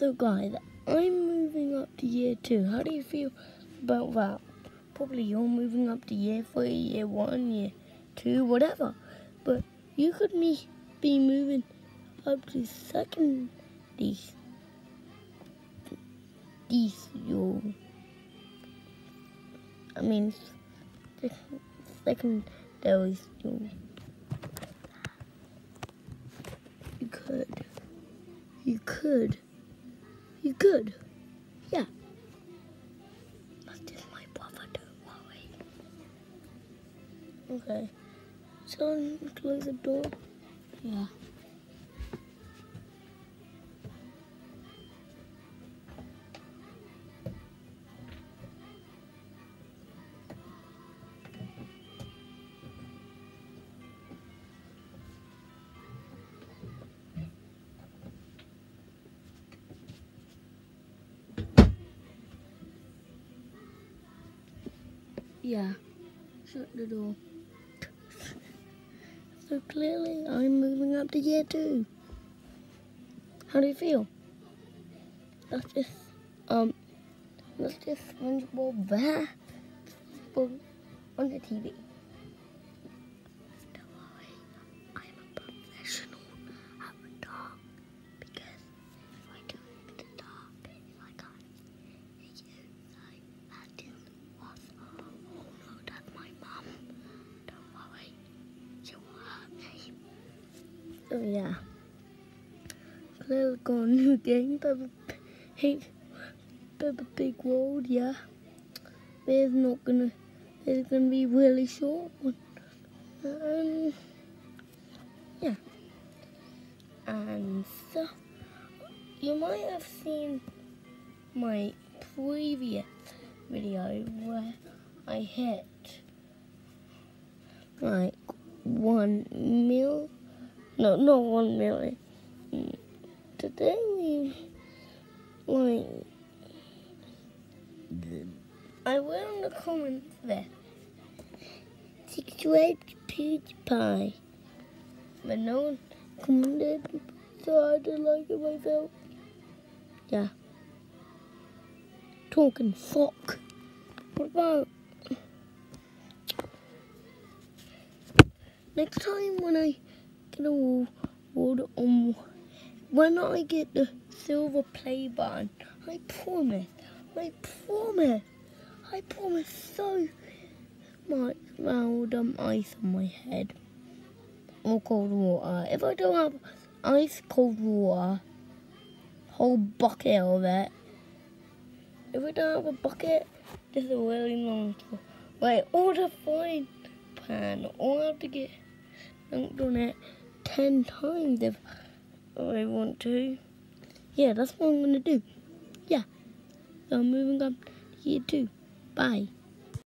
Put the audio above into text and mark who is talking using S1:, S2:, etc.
S1: So guys, I'm moving up to year two. How do you feel about that? Probably you're moving up to year three, year one, year two, whatever. But you could me be moving up to second these these your I mean secondary school. You could. You could. Could. Yeah. That's just my brother, don't. Okay. So close the door. Yeah. Yeah, shut the door. So clearly I'm moving up to year two. How do you feel? That's just, um, that's just SpongeBob there on the TV. Oh yeah. Let's go new game, Peppa Pig, Peppa Pig World, yeah. It's not gonna, it's gonna be really short. Um, yeah. And so, you might have seen my previous video where I hit like one mil no, not one million. Today we like I went on the comments there. Subscribe to PewDiePie. But no one commented, so I to like it myself. Yeah. Talking fuck. What about next time when I a award on when I get the silver play button. I promise. I promise. I promise so much dump ice on my head. Or cold water. If I don't have ice cold water, whole bucket of it. If I don't have a bucket, this is really long Wait, order fine pan. All I have to get dunked on it 10 times if I want to. Yeah, that's what I'm going to do. Yeah. So I'm moving on to year two. Bye.